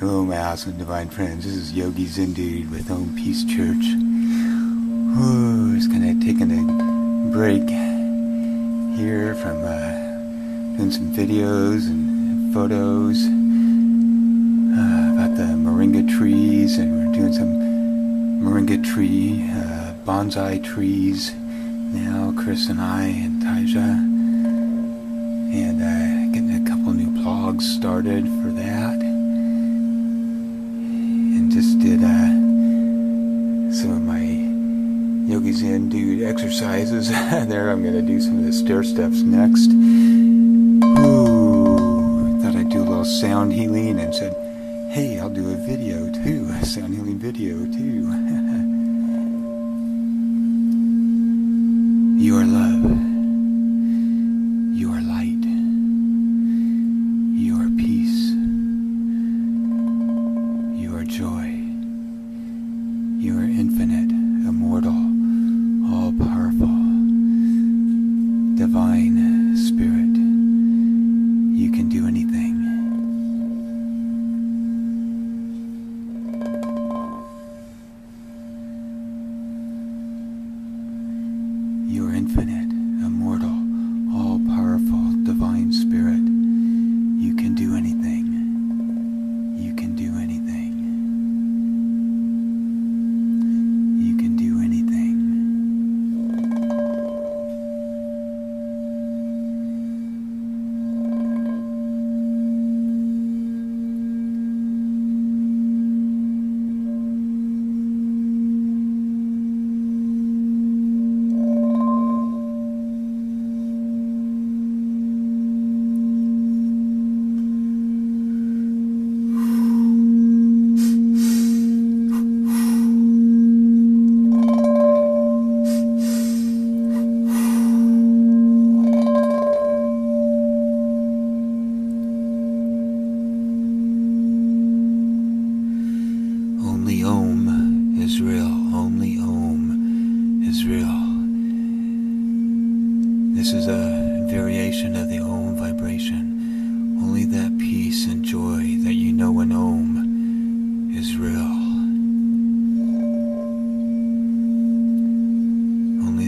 Hello, my awesome divine friends. This is Yogi Zen Dude with Om Peace Church. Whew, just kind of taking a break here from uh, doing some videos and photos uh, about the moringa trees, and we're doing some moringa tree uh, bonsai trees now. Chris and I and Taija, and uh, getting a couple new blogs started for that just did uh, some of my Yogi Zen Dude exercises. there, I'm going to do some of the stair steps next. Ooh, thought I'd do a little sound healing and said, hey, I'll do a video too, a sound healing video too. you are divine spirit. You can do anything. Only Om is real. Only Om is real. This is a variation of the Om vibration. Only that peace and joy that you know in Om is real. Only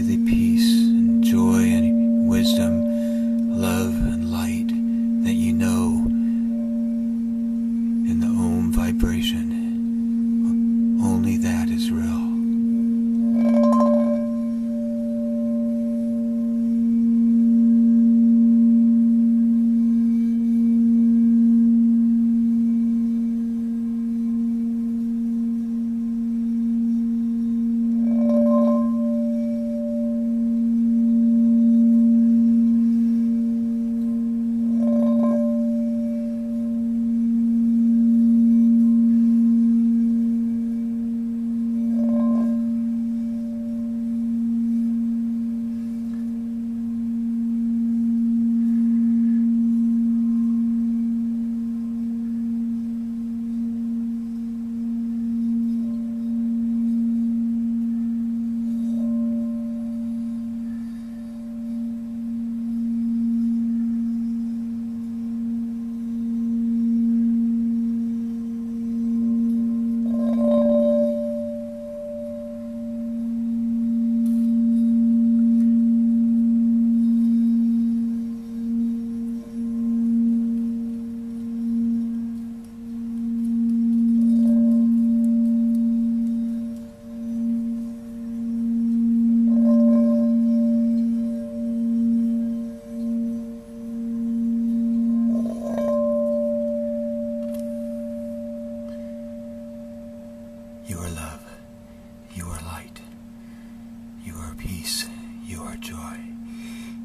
Joy.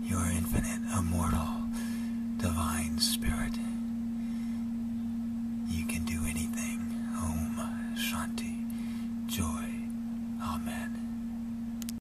You are infinite, immortal,